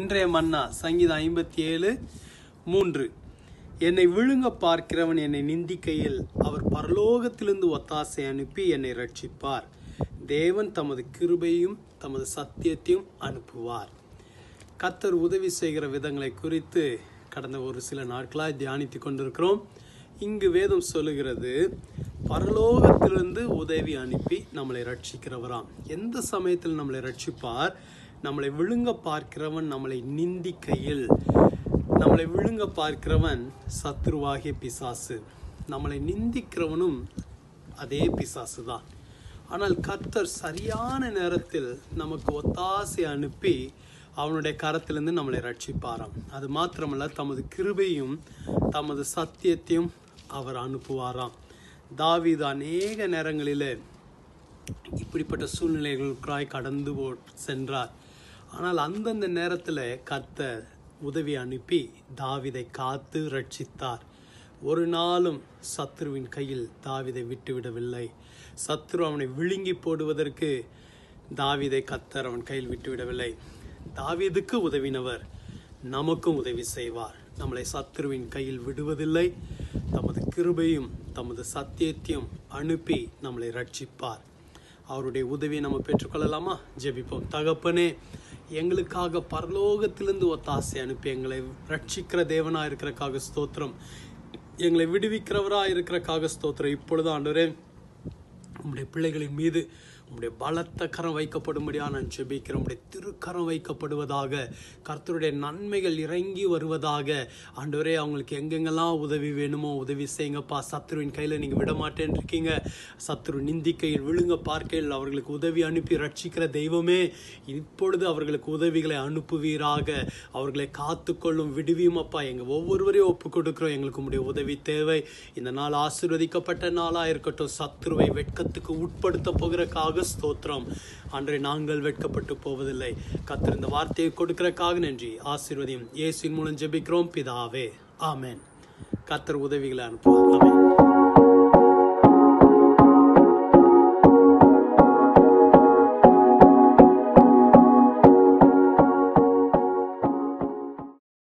இன்றைய மன்னா சங்கீதம் ஐம்பத்தி ஏழு மூன்று. என்னை விழுங்க பார்க்கிறவன் என்னை நிந்திக்கையில் அவர் பரலோகத்திலிருந்து ஒத்தாசை அனுப்பி என்னை ரட்சிப்பார். தேவன் தமது கிருபையும் தமது சத்தியத்தையும் அனுப்புவார். கத்தர் உதவி செய்கிற விதங்களை குறித்து கடந்த ஒரு சில நாட்களாக தியானித்து கொண்டிருக்கிறோம். இங்கு வேதம் சொல்லுகிறது பரலோகத்திலிருந்து உதவி அனுப்பி நம்மளை ரட்சிக்கிறவராம். எந்த சமயத்தில் நம்மளை ரட்சிப்பார்? நம்மளை விழுங்க பார்க்கிறவன் நம்மளை நிந்திக்கையில். நம்மளை விழுங்க பார்க்கிறவன் சத்ருவாகிய பிசாசு. நம்மளை நிந்திக்கிறவனும் அதே பிசாசு தான். ஆனால் கர்த்தர் சரியான நேரத்தில் நமக்கு ஒத்தாசை அனுப்பி அவனுடைய கரத்திலிருந்து நம்மளை ரட்சிப்பாராம். அது மாத்திரமல்ல தமது கிருபையும் தமது சத்தியத்தையும் அவர் அனுப்புவாராம். தாவீது அநேக நேரங்களிலே இப்படிப்பட்ட சூழ்நிலைகளுக்காய் கடந்து போ சென்றார். ஆனால் அந்தந்த நேரத்தில் கத்த உதவி அனுப்பி தாவிதை காத்து ரட்சித்தார் ஒரு நாளும் சத்ருவின் கையில் தாவிதை விட்டுவிடவில்லை சத்ரு அவனை விழுங்கி போடுவதற்கு தாவிதை கத்தர் அவன் கையில் விட்டுவிடவில்லை தாவிதுக்கு உதவினவர் நமக்கும் உதவி செய்வார். நம்மளை சத்ருவின் கையில் விடுவதில்லை. தமது கிருபையும் தமது சத்தியத்தையும் அனுப்பி நம்மளை ரட்சிப்பார் அவருடைய உதவியை நம்ம பெற்றுக்கொள்ளலாமா? ஜெபிப்போம். தகப்பனே எங்களுக்காக பரலோகத்திலிருந்து ஒத்தாசை அனுப்பி எங்களை ரட்சிக்கிற தேவனாக இருக்கிறக்காக ஸ்தோத்திரம். எங்களை விடுவிக்கிறவராக இருக்கிறக்காக ஸ்தோத்திரம். இப்பொழுது ஆண்டவரே உங்களுடைய பிள்ளைகளின் மீது உம்முடைய பலத்த கரம் வைக்கப்படும்படியாக நான் ஜெபிக்கிறேன். உடைய திருக்கரம் வைக்கப்படுவதாக கர்த்தருடைய நன்மைகள் இறங்கி வருவதாக. ஆண்டவரே அவங்களுக்கு எங்கெங்கெல்லாம் உதவி வேணுமோ உதவி செய்யுங்கப்பா. சத்ருவின் கையில் நீங்கள் விட மாட்டேன்னு இருக்கீங்க. சத்ரு நிந்திக்கையில் விழுங்க பார்க்கையில் அவர்களுக்கு உதவி அனுப்பி ரட்சிக்கிற தெய்வமே இப்பொழுது அவர்களுக்கு உதவிகளை அனுப்புவீராக. அவர்களை காத்துக்கொள்ளும் விடுவியும் அப்பா. எங்கள் ஒவ்வொருவரையும் ஒப்பு கொடுக்குறோம் எங்களுக்கு உடைய உதவி தேவை. இந்த நாள் ஆசிர்வதிக்கப்பட்ட நாளாக இருக்கட்டும். சத்ருவை வெட்கத்துக்கு உட்படுத்த போகிறக்காக ஸ்தோத்திரம். அன்றை நாங்கள் வெட்கப்பட்டு போவதில்லை. கத்திருந்த இந்த வார்த்தையை கொடுக்கிறக்காக நன்றி. ஆசீர்வதியும். இயேசின் மூலம் ஜெபிக்கிறோம் பிதாவே. ஆமேன். கத்தர் உதவிகளை அனுப்புவார். ஆமேன்.